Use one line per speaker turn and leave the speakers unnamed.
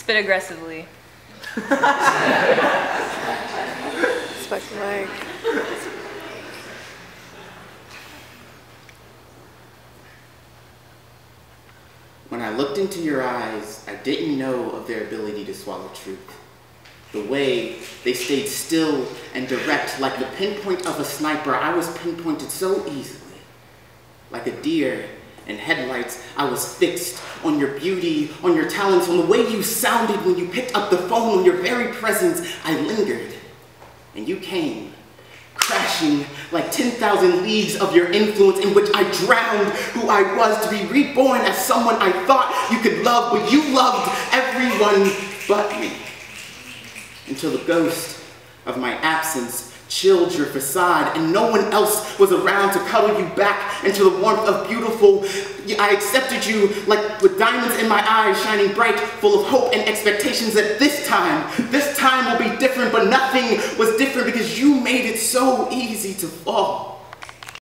Spit aggressively.
Spike Mike.
When I looked into your eyes, I didn't know of their ability to swallow truth. The way they stayed still and direct like the pinpoint of a sniper, I was pinpointed so easily. Like a deer in headlights, I was fixed on your beauty, on your talents, on the way you sounded when you picked up the phone, on your very presence. I lingered, and you came crashing like 10,000 leagues of your influence in which I drowned who I was to be reborn as someone I thought you could love, but you loved everyone but me. Until the ghost of my absence chilled your facade and no one else was around to cuddle you back into the warmth of beautiful. I accepted you like with diamonds in my eyes shining bright, full of hope and expectations that this time, this time will be different, but nothing was different because you made it so easy to fall.